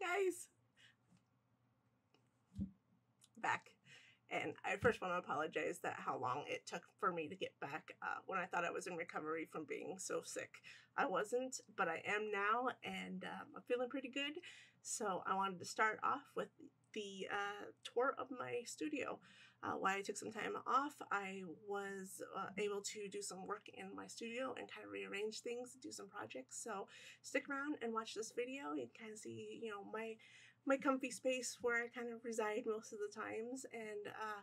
guys. Back. And I first want to apologize that how long it took for me to get back uh, when I thought I was in recovery from being so sick. I wasn't, but I am now, and um, I'm feeling pretty good. So I wanted to start off with the uh, tour of my studio. Uh, while I took some time off, I was uh, able to do some work in my studio and kind of rearrange things, do some projects. So stick around and watch this video. You can kind of see, you know, my my comfy space where I kind of reside most of the times. And uh,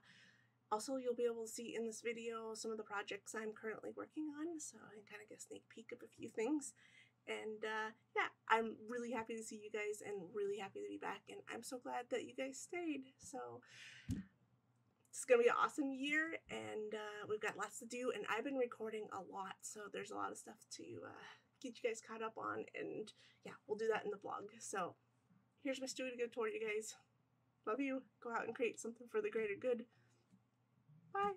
also, you'll be able to see in this video some of the projects I'm currently working on. So I kind of get a sneak peek of a few things. And uh, yeah, I'm really happy to see you guys and really happy to be back. And I'm so glad that you guys stayed. So it's going to be an awesome year and uh, we've got lots to do. And I've been recording a lot. So there's a lot of stuff to uh, get you guys caught up on. And yeah, we'll do that in the vlog. So here's my studio tour, you guys. Love you. Go out and create something for the greater good. Bye.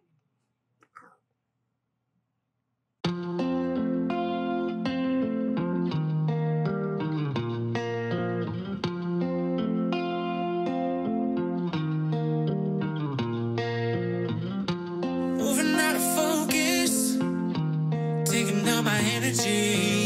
Moving out of focus, taking all my energy.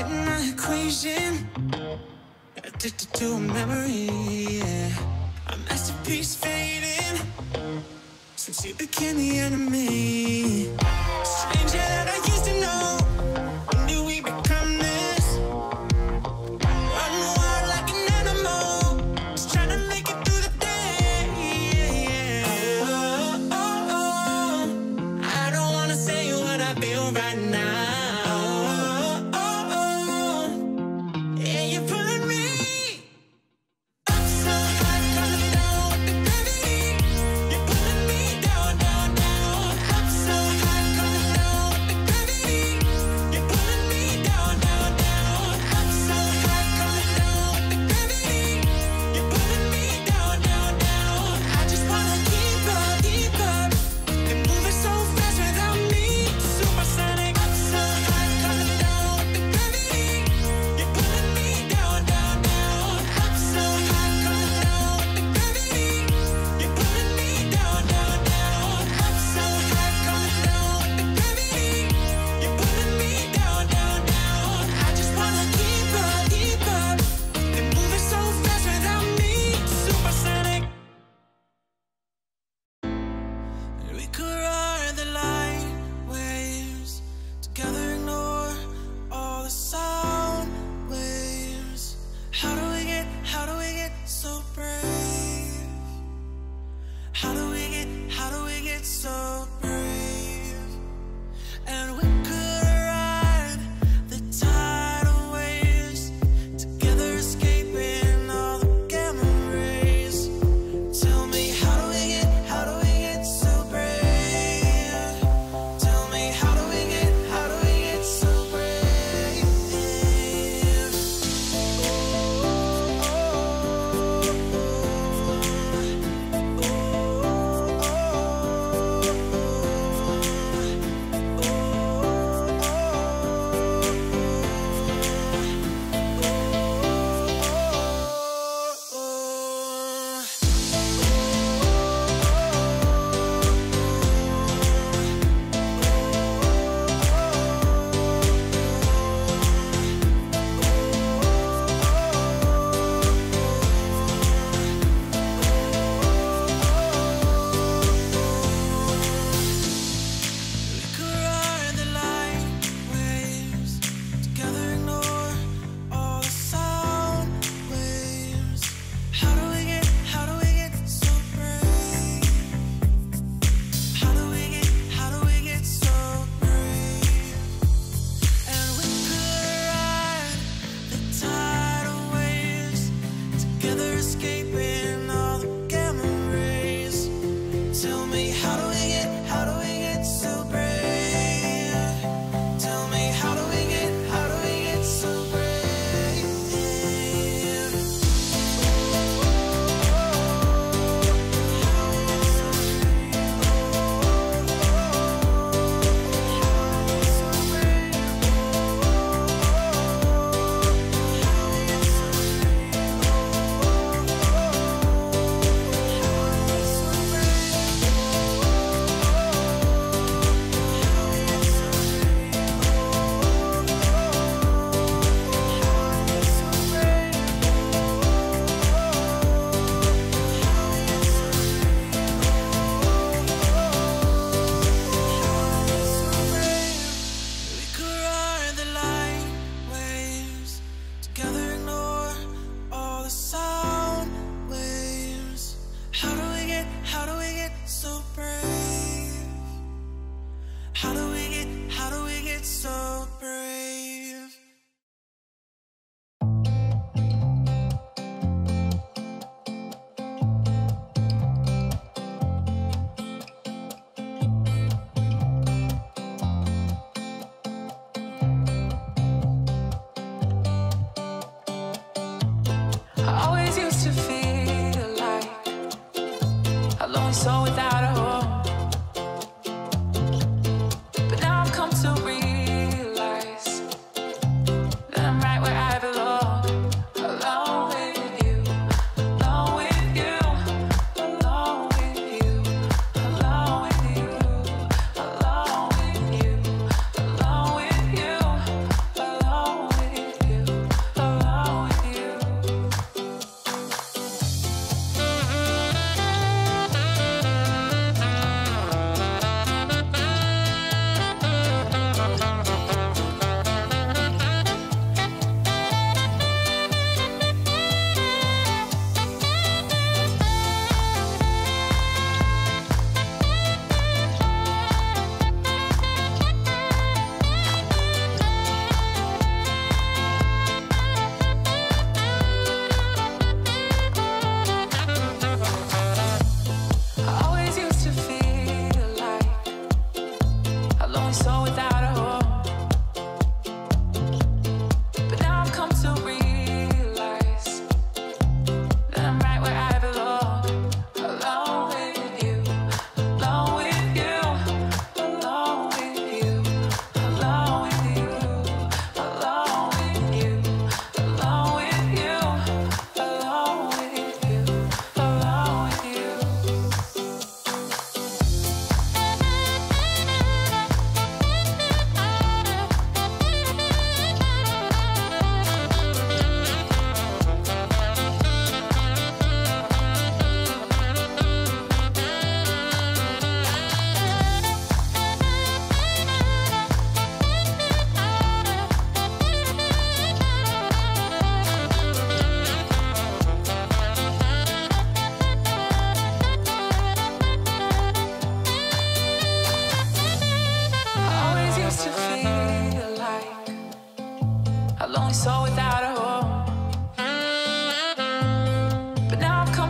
In my equation. Addicted to a memory, yeah. A masterpiece fading since you became the enemy. Stranger that I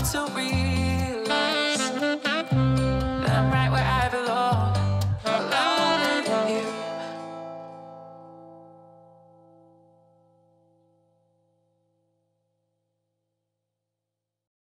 to